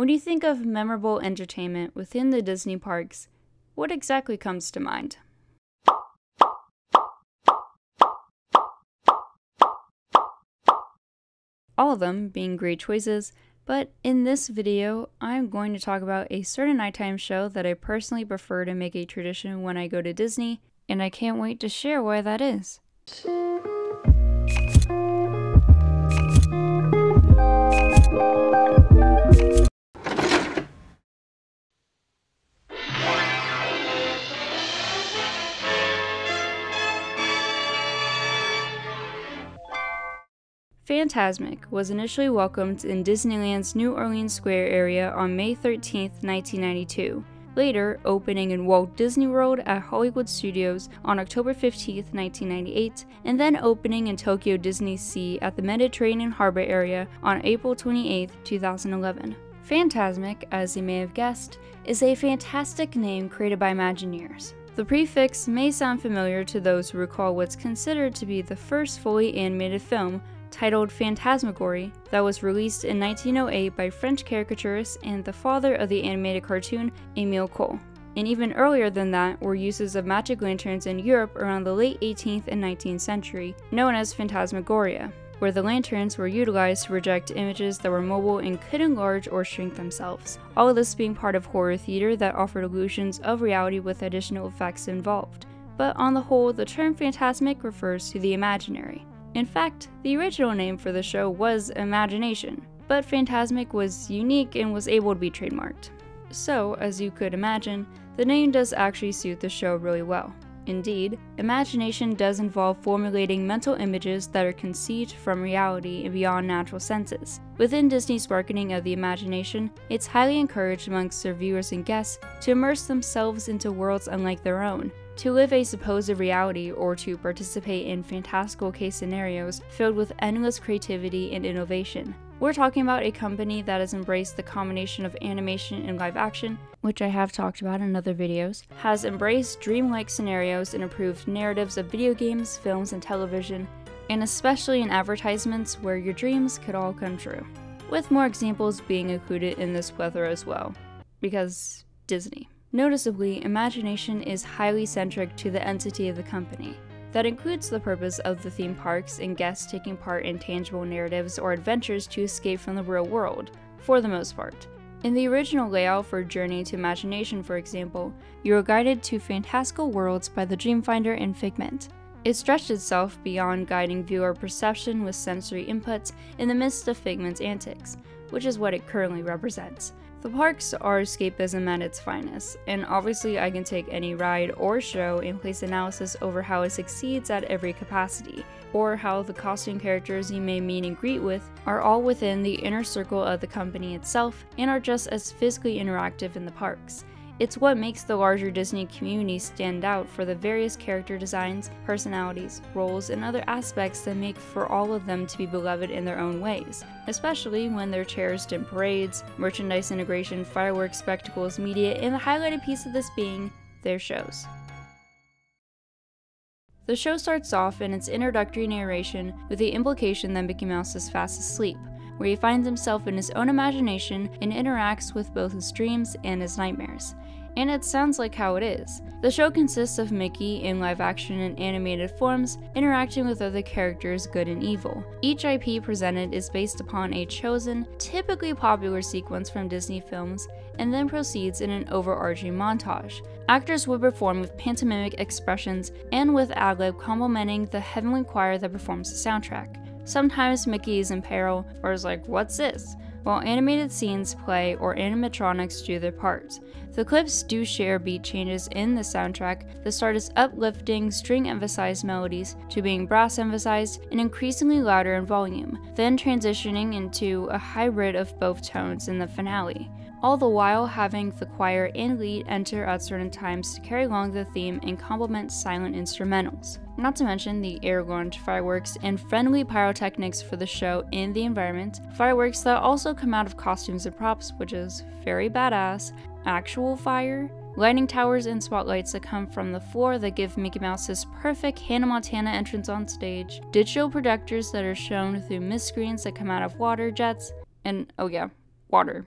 When you think of memorable entertainment within the Disney parks, what exactly comes to mind? All of them being great choices, but in this video, I'm going to talk about a certain nighttime show that I personally prefer to make a tradition when I go to Disney, and I can't wait to share why that is. Fantasmic was initially welcomed in Disneyland's New Orleans Square area on May 13, 1992, later opening in Walt Disney World at Hollywood Studios on October 15, 1998, and then opening in Tokyo Disney Sea at the Mediterranean Harbor area on April 28, 2011. Fantasmic, as you may have guessed, is a fantastic name created by Imagineers. The prefix may sound familiar to those who recall what's considered to be the first fully animated film titled Fantasmagorie, that was released in 1908 by French caricaturist and the father of the animated cartoon, Emile Cohl. And even earlier than that were uses of magic lanterns in Europe around the late 18th and 19th century, known as Phantasmagoria, where the lanterns were utilized to project images that were mobile and could enlarge or shrink themselves. All of this being part of horror theater that offered illusions of reality with additional effects involved. But on the whole, the term phantasmic refers to the imaginary. In fact, the original name for the show was Imagination, but Fantasmic was unique and was able to be trademarked. So, as you could imagine, the name does actually suit the show really well. Indeed, imagination does involve formulating mental images that are conceived from reality and beyond natural senses. Within Disney's marketing of the imagination, it's highly encouraged amongst their viewers and guests to immerse themselves into worlds unlike their own, to live a supposed reality or to participate in fantastical case scenarios filled with endless creativity and innovation. We're talking about a company that has embraced the combination of animation and live action, which I have talked about in other videos, has embraced dreamlike scenarios and improved narratives of video games, films, and television, and especially in advertisements where your dreams could all come true. With more examples being included in this plethora as well, because Disney. Noticeably, imagination is highly centric to the entity of the company. That includes the purpose of the theme parks and guests taking part in tangible narratives or adventures to escape from the real world, for the most part. In the original layout for Journey to Imagination, for example, you are guided to fantastical worlds by the Dreamfinder and Figment. It stretched itself beyond guiding viewer perception with sensory inputs in the midst of Figment's antics, which is what it currently represents. The parks are escapism at its finest, and obviously I can take any ride or show and place analysis over how it succeeds at every capacity, or how the costume characters you may meet and greet with are all within the inner circle of the company itself and are just as physically interactive in the parks. It's what makes the larger Disney community stand out for the various character designs, personalities, roles, and other aspects that make for all of them to be beloved in their own ways, especially when they're cherished in parades, merchandise integration, fireworks, spectacles, media, and the highlighted piece of this being their shows. The show starts off in its introductory narration with the implication that Mickey Mouse is fast asleep, where he finds himself in his own imagination and interacts with both his dreams and his nightmares and it sounds like how it is. The show consists of Mickey in live action and animated forms interacting with other characters, good and evil. Each IP presented is based upon a chosen, typically popular sequence from Disney films, and then proceeds in an overarching montage. Actors would perform with pantomimic expressions and with ad-lib complementing the heavenly choir that performs the soundtrack. Sometimes Mickey is in peril or is like, what's this? While animated scenes play or animatronics do their parts. The clips do share beat changes in the soundtrack that start as uplifting, string emphasized melodies to being brass emphasized and increasingly louder in volume, then transitioning into a hybrid of both tones in the finale all the while having the choir and lead enter at certain times to carry along the theme and complement silent instrumentals. Not to mention the air fireworks and friendly pyrotechnics for the show and the environment, fireworks that also come out of costumes and props, which is very badass, actual fire, lighting towers and spotlights that come from the floor that give Mickey Mouse his perfect Hannah Montana entrance on stage, digital projectors that are shown through mist screens that come out of water jets, and oh yeah, water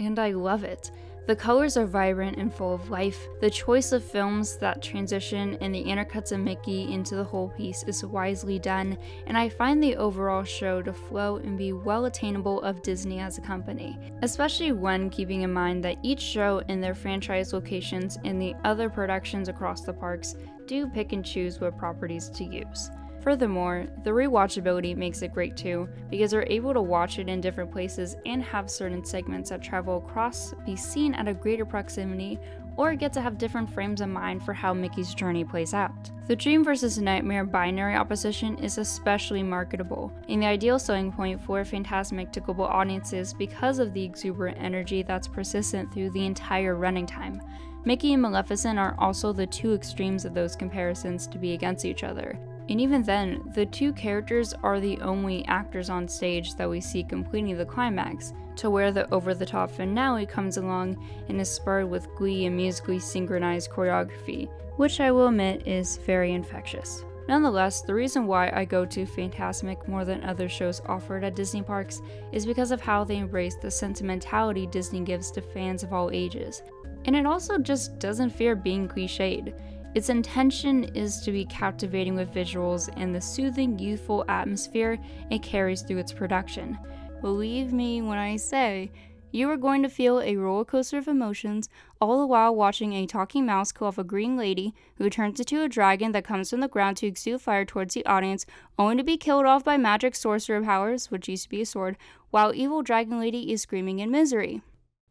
and I love it. The colors are vibrant and full of life. The choice of films that transition and the intercuts of Mickey into the whole piece is wisely done, and I find the overall show to flow and be well attainable of Disney as a company, especially when keeping in mind that each show in their franchise locations and the other productions across the parks do pick and choose what properties to use. Furthermore, the rewatchability makes it great too, because we're able to watch it in different places and have certain segments that travel across be seen at a greater proximity or get to have different frames of mind for how Mickey's journey plays out. The dream versus nightmare binary opposition is especially marketable, and the ideal selling point for Fantasmic to global audiences because of the exuberant energy that's persistent through the entire running time. Mickey and Maleficent are also the two extremes of those comparisons to be against each other, and even then, the two characters are the only actors on stage that we see completing the climax, to where the over the top finale comes along and is spurred with glee and musically synchronized choreography, which I will admit is very infectious. Nonetheless, the reason why I go to Fantasmic more than other shows offered at Disney parks is because of how they embrace the sentimentality Disney gives to fans of all ages. And it also just doesn't fear being cliched. Its intention is to be captivating with visuals and the soothing, youthful atmosphere it carries through its production. Believe me when I say, you are going to feel a roller coaster of emotions, all the while watching a talking mouse kill off a green lady who turns into a dragon that comes from the ground to exude fire towards the audience, only to be killed off by magic sorcerer powers, which used to be a sword, while evil dragon lady is screaming in misery.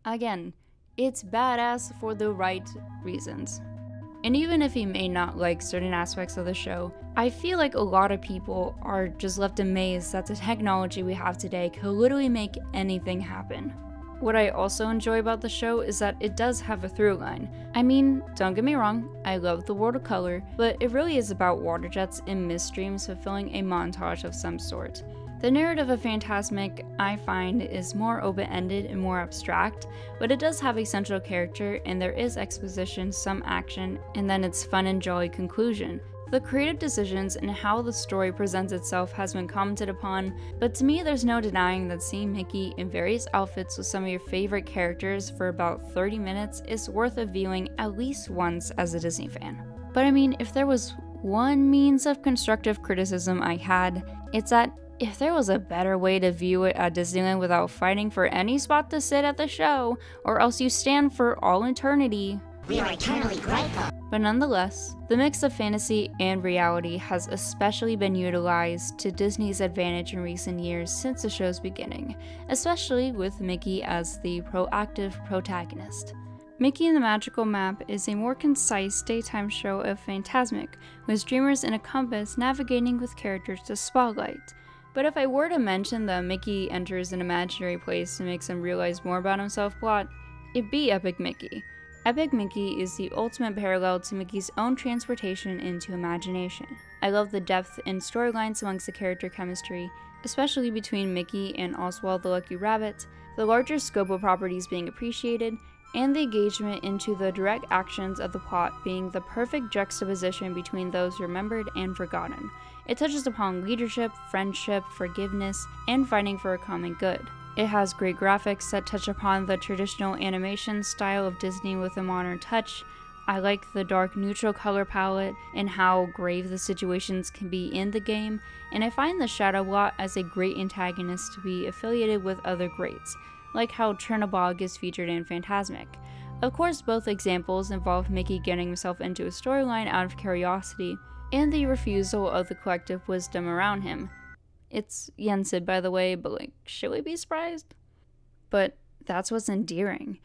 Again, it's badass for the right reasons. And even if he may not like certain aspects of the show, I feel like a lot of people are just left amazed that the technology we have today could literally make anything happen. What I also enjoy about the show is that it does have a through line. I mean, don't get me wrong, I love the world of color, but it really is about water jets and mist streams fulfilling a montage of some sort. The narrative of Fantasmic, I find, is more open ended and more abstract, but it does have a central character and there is exposition, some action, and then its fun and jolly conclusion. The creative decisions and how the story presents itself has been commented upon, but to me, there's no denying that seeing Mickey in various outfits with some of your favorite characters for about 30 minutes is worth a viewing at least once as a Disney fan. But I mean, if there was one means of constructive criticism I had, it's that if there was a better way to view it at Disneyland without fighting for any spot to sit at the show, or else you stand for all eternity. We are eternally grateful. But nonetheless, the mix of fantasy and reality has especially been utilized to Disney's advantage in recent years since the show's beginning, especially with Mickey as the proactive protagonist. Mickey and the Magical Map is a more concise daytime show of Fantasmic, with dreamers in a compass navigating with characters to spotlight. But if I were to mention that Mickey enters an imaginary place to make him realize more about himself plot, it'd be Epic Mickey. Epic Mickey is the ultimate parallel to Mickey's own transportation into imagination. I love the depth and storylines amongst the character chemistry, especially between Mickey and Oswald the Lucky Rabbit, the larger scope of properties being appreciated, and the engagement into the direct actions of the plot being the perfect juxtaposition between those remembered and forgotten. It touches upon leadership, friendship, forgiveness, and fighting for a common good. It has great graphics that touch upon the traditional animation style of Disney with a modern touch. I like the dark neutral color palette and how grave the situations can be in the game, and I find the Shadow Blot as a great antagonist to be affiliated with other greats, like how Chernabog is featured in Fantasmic. Of course, both examples involve Mickey getting himself into a storyline out of curiosity, and the refusal of the collective wisdom around him. It's Yensid, by the way, but like, should we be surprised? But that's what's endearing.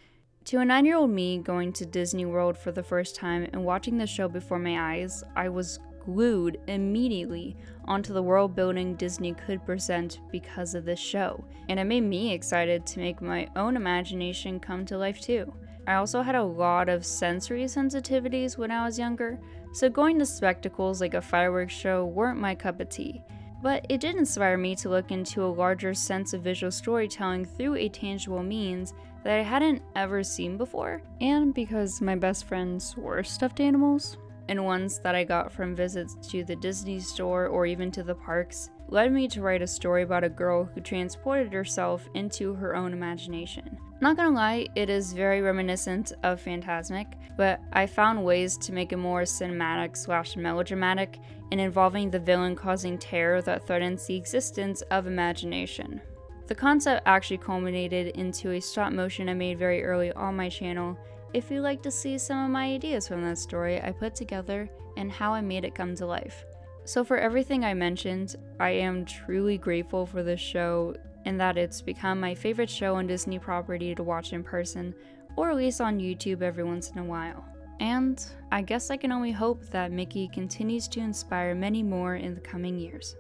To a nine year old me going to Disney World for the first time and watching the show before my eyes, I was glued immediately onto the world building Disney could present because of this show, and it made me excited to make my own imagination come to life too. I also had a lot of sensory sensitivities when I was younger, so going to spectacles like a fireworks show weren't my cup of tea. But it did inspire me to look into a larger sense of visual storytelling through a tangible means that I hadn't ever seen before, and because my best friends were stuffed animals, and ones that I got from visits to the Disney store or even to the parks, led me to write a story about a girl who transported herself into her own imagination. Not gonna lie, it is very reminiscent of Fantasmic, but I found ways to make it more cinematic slash melodramatic and involving the villain causing terror that threatens the existence of imagination. The concept actually culminated into a stop motion I made very early on my channel. If you'd like to see some of my ideas from that story I put together and how I made it come to life. So, for everything I mentioned, I am truly grateful for this show and that it's become my favorite show on Disney property to watch in person or at least on YouTube every once in a while. And I guess I can only hope that Mickey continues to inspire many more in the coming years.